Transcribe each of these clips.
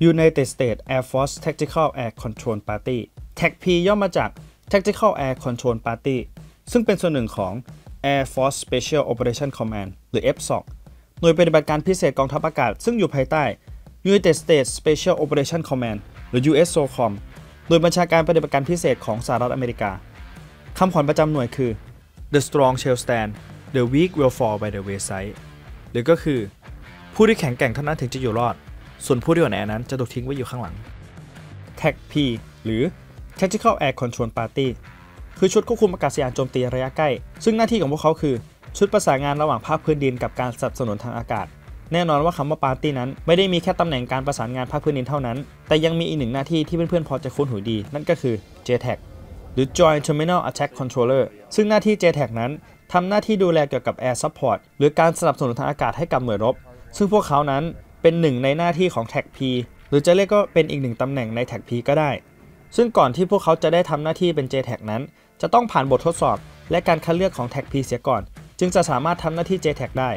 United States Air Force Tactical Air Control Party TACP ย่อมาจาก Tactical Air Control Party ซึ่งเป็นส่วนหนึ่งของ Air Force Special Operation Command หรือ FSOC หน่วยปฏิบัติการพิเศษกองทัพอากาศ ซึ่งอยู่ภายใต้ United States Special Operation Command หรือ USSOCOM โดยบัญชาการปฏิบัติการพิเศษของสหรัฐอเมริกา คำขวัญประจำหน่วยคือ The strong shall stand the weak will fall by the wayside หรือก็คือ ผู้ที่แข็งแกร่งเท่านั้นถึงจะอยู่รอด ส่วนผู้ที่อ่อนแอนั้นจะถูกทิ้งไว้อยู่ข้างหลัง TACP หรือ Tactical Air Control Party คือชุดควบคุมอากาศยานโจมตีระยะใกล้ ซึ่งหน้าที่ของพวกเขาคือ ชุดประสานงานระหว่างภาคพื้นดินกับการสนับสนุนทางอากาศ แน่นอนว่าคำว่าปาร์ตี้นั้น ไม่ได้มีแค่ตำแหน่งการประสานงานภาคพื้นดินเท่านั้น แต่ยังมีอีกหนึ่งหน้าที่ที่เพื่อนๆพอจะคุ้นหูดี นั่นก็คือ JTAC หรือ Joint Terminal Attack Controller ซึ่งหน้าที่ JTAC นั้นทำหน้าที่ดูแลเกี่ยวกับ Air Support หรือการสนับสนุนทางอากาศให้กับหน่วยรบ ซึ่งพวกเขานั้น เป็นหนึ่งในหน้าที่ของ TAC-P หรือจะเรียกก็เป็นอีกหนึ่งตำแหน่งใน TAC-P ก็ได้ ซึ่งก่อนที่พวกเขาจะได้ทำหน้าที่เป็น JTAC นั้น จะต้องผ่านบททดสอบ และการคัดเลือกของ TAC-P เสียก่อน จึงจะสามารถทำหน้าที่ JTAC ได้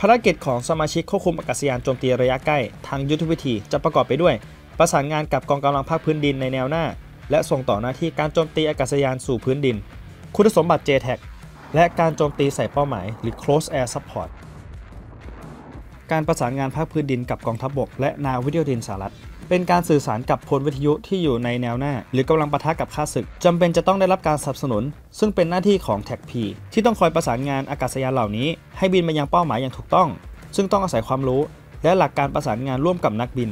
ภารกิจของสมาชิกควบคุมอากาศยานโจมตีระยะใกล้ ทางยุทธวิธีจะประกอบไปด้วย ประสานงานกับกองกำลังภาคพื้นดินในแนวหน้า และส่งต่อหน้าที่การโจมตีอากาศยานสู่พื้นดิน คุณสมบัติ JTAC และการโจมตีใส่เป้าหมายหรือ Close Air Support การประสานงานภาคพื้นดินกับกองทัพบบกและนาวิทยุดินสหรัฐ เป็นการสื่อสารกับพลวิทยุที่อยู่ในแนวหน้า หรือกำลังปะทะกับข้าศึกจำเป็นจะต้องได้รับการสนับสนุน ซึ่งเป็นหน้าที่ของ TAC-P ที่ต้องคอยประสานงานอากาศยานเหล่านี้ ให้บินมายังเป้าหมายอย่างถูกต้อง ซึ่งต้องอาศัยความรู้ และหลักการประสานงานร่วมกับนักบิน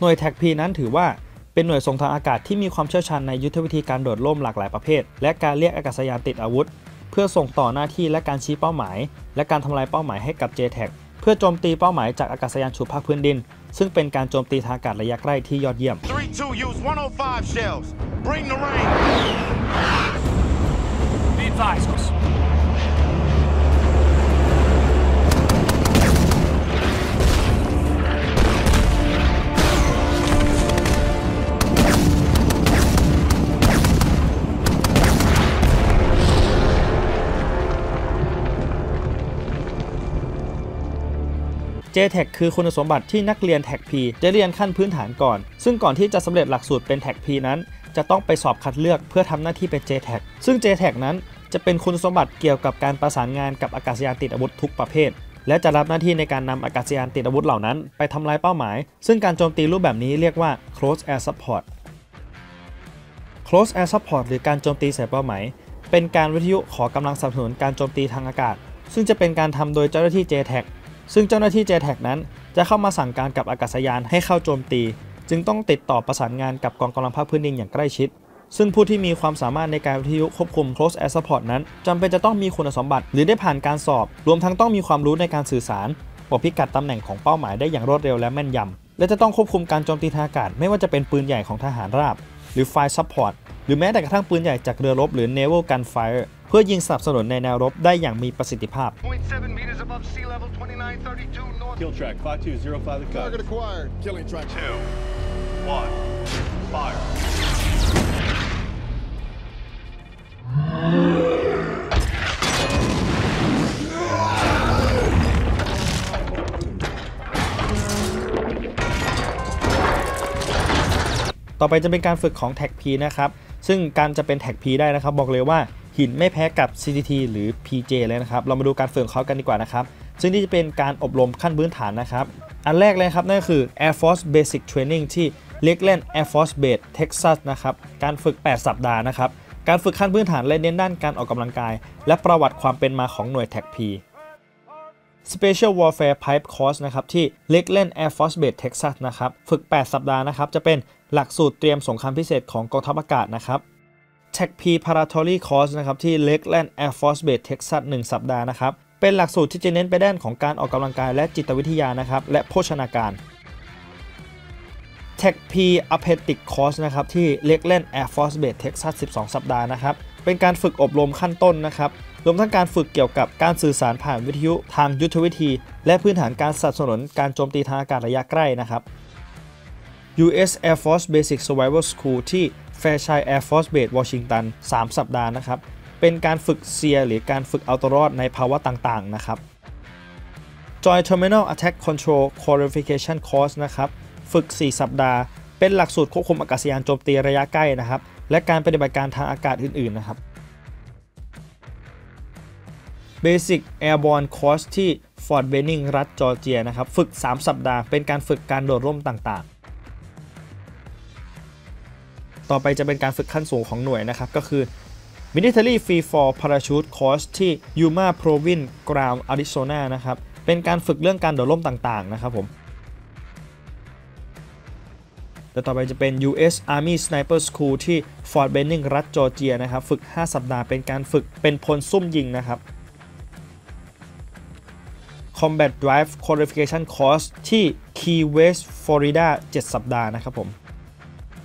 หน่วย TAC-P นั้นถือว่าเป็นหน่วยส่งทางอากาศที่มีความเชี่ยวชาญในยุทธวิธีการโดดร่มหลากหลายประเภท และการเรียกอากาศยานติดอาวุธ เพื่อส่งต่อหน้าที่และการชี้เป้าหมาย และการทำลายเป้าหมายให้กับ JTAC เพื่อโจมตีเป้าหมายจากอากาศยานฉุดภาคพื้นดิน ซึ่งเป็นการโจมตีทางอากาศระยะใกล้ที่ยอดเยี่ยม 3-2, use 105 shells. Bring the rain. Be advised. JTAC คือคุณสมบัติที่นักเรียน TAC-P จะเรียนขั้นพื้นฐานก่อน ซึ่งก่อนที่จะสำเร็จหลักสูตรเป็น TAC-P นั้น จะต้องไปสอบคัดเลือกเพื่อทำหน้าที่เป็น JTAC ซึ่ง JTAC นั้นจะเป็นคุณสมบัติเกี่ยวกับการประสานงานกับอากาศยานติดอาวุธทุกประเภท และจะรับหน้าที่ในการนำอากาศยานติดอาวุธเหล่านั้น ไปทำลายเป้าหมาย ซึ่งการโจมตีรูปแบบนี้เรียกว่า close air support close air support หรือการโจมตีใส่เป้าหมาย เป็นการวิทยุขอกำลังสนับสนุนการโจมตีทางอากาศ ซึ่งจะเป็นการทำโดยเจ้าหน้าที่ JTAC ซึ่งเจ้าหน้าที่ JTAC นั้น จะเข้ามาสั่งการกับอากาศยานให้เข้าโจมตี จึงต้องติดต่อประสานงานกับกองกำลังภาคพื้นดินอย่างใกล้ชิด ซึ่งผู้ที่มีความสามารถในการวิทยุควบคุม close air support นั้นจำเป็นจะต้องมีคุณสมบัติ หรือได้ผ่านการสอบ รวมทั้งต้องมีความรู้ในการสื่อสารบอกพิกัดตำแหน่งของเป้าหมายได้อย่างรวดเร็วและแม่นยำและจะต้องควบคุมการโจมตีทางอากาศ ไม่ว่าจะเป็นปืนใหญ่ของทหารราบ หรือ fire support หรือแม้แต่กระทั่งปืนใหญ่จากเรือรบหรือ naval gunfire เพื่อยิงสนับสนุนในแนวรบได้อย่างมีประสิทธิภาพ ต่อไปจะเป็นการฝึกของ Tag P นะครับซึ่งการจะเป็น Tag P ได้นะครับ บอกเลยว่าหินไม่แพ้กับ CTT หรือ PJ เลยนะครับ เรามาดูการฝึกเขากันดีกว่านะครับ ซึ่งนี่จะเป็นการอบรมขั้นพื้นฐานนะครับ อันแรกเลยครับนั่นก็คือ Air Force Basic Training ที่ Lakeland Air Force Base Texas นะครับ การฝึก 8 สัปดาห์นะครับ การฝึกขั้นพื้นฐานและเน้นด้านการออกกำลังกาย และประวัติความเป็นมาของหน่วย Tag P Special Warfare Pipe Course นะครับที่ Lakeland Air Force Base Texas นะครับ ฝึก 8 สัปดาห์นะครับ จะเป็น หลักสูตรเตรียมสงครามพิเศษของกองทัพอากาศนะครับ Tech P Preparatory Course นะครับที่ Lakeland Air Force Base Texas 1 สัปดาห์นะครับ เป็นหลักสูตรที่จะเน้นไปด้านของการออกกำลังกายและจิตวิทยานะครับ และโภชนาการ Tech P Athletic Course นะครับที่ Lakeland Air Force Base Texas 12 สัปดาห์นะครับ เป็นการฝึกอบรมขั้นต้นนะครับรวมทั้งการฝึกเกี่ยวกับการสื่อสารผ่านวิทยุทางยุทธวิธี และพื้นฐานการสนับสนุนการโจมตีทางอากาศระยะใกล้นะครับ U.S. Air Force Basic Survival School ที่ Fairchild Air Force Base Washington 3 สัปดาห์นะครับ เป็นการฝึกเซียหรือการฝึกเอาตัวรอดในภาวะต่างๆ นะครับ Joint Terminal Attack Control Qualification Course นะครับ ฝึก 4 สัปดาห์ เป็นหลักสูตรควบคุมอากาศยานโจมตีระยะใกล้นะครับ และการปฏิบัติการทางอากาศอื่น ๆ นะครับ Basic Airborne Course ที่ Fort Benning รัฐจอร์เจียนะครับ ฝึก 3 สัปดาห์ เป็นการฝึกการโดดร่มต่างๆ ต่อไปจะเป็นการฝึกขั้นสูงของหน่วยนะครับ ก็คือ Military Free Fall Parachute Course ที่ Yuma Province Ground Arizona นะครับ เป็นการฝึกเรื่องการโดดร่มต่างๆนะครับผมและต่อไปจะเป็น US Army Sniper School ที่ Fort Benning รัฐจอร์เจียนะครับ ฝึก 5 สัปดาห์เป็นการฝึกเป็นพลซุ่มยิงนะครับ Combat Drive Qualification Course ที่ Key West Florida 7 สัปดาห์นะครับผม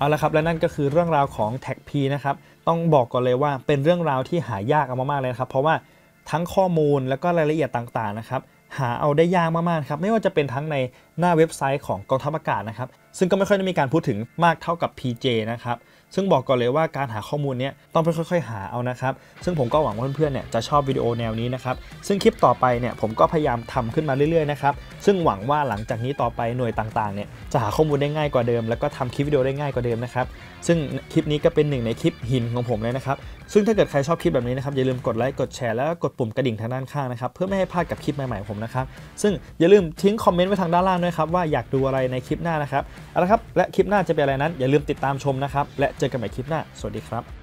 เอาละครับและนั่นก็คือเรื่องราวของแท็กพีนะครับต้องบอกก่อนเลยว่าเป็นเรื่องราวที่หายากเอามากๆเลยนะครับ เพราะว่าทั้งข้อมูลแล้วก็รายละเอียดต่างๆนะครับหาเอาได้ยากมากๆครับไม่ว่าจะเป็นทั้งในหน้าเว็บไซต์ของกองทัพอากาศนะครับ ซึ่งก็ไม่ค่อยได้มีการพูดถึงมากเท่ากับ PJ นะครับ ซึ่งบอกก่อนเลยว่าการหาข้อมูลเนี้ยต้องไปค่อยๆ หาเอานะครับ ซึ่งผมก็หวังว่าเพื่อนๆเนี่ยจะชอบวิดีโอแนวนี้นะครับ ซึ่งคลิปต่อไปเนี่ยผมก็พยายามทำขึ้นมาเรื่อยๆนะครับ ซึ่งหวังว่าหลังจากนี้ต่อไปหน่วยต่างๆเนี่ยจะหาข้อมูลได้ง่ายกว่าเดิม แล้วก็ทำคลิปวิดีโอได้ง่ายกว่าเดิมนะครับ ซึ่งคลิปนี้ก็เป็นหนึ่งในคลิปหินของผมเลยนะครับ ซึ่งถ้าเกิดใครชอบคลิปแบบนี้นะครับอย่าลืมกดไลค์ กดแชร์ แล้วก็กดปุ่มกระดิ่งทางด้านข้างนะครับ เพื่อไม่ให้พลาดกับคลิปใหม่ๆของผมนะครับ ซึ่งอย่าลืมทิ้งคอมเมนต์ไว้ทางด้านล่างด้วยครับว่าอยากดูอะไรในคลิปหน้านะครับเอาละครับและคลิปหน้าจะเป็นอะไรนั้นอย่าลืมติดตามชมนะครับและเจอกันใหม่คลิปหน้าสวัสดีครับ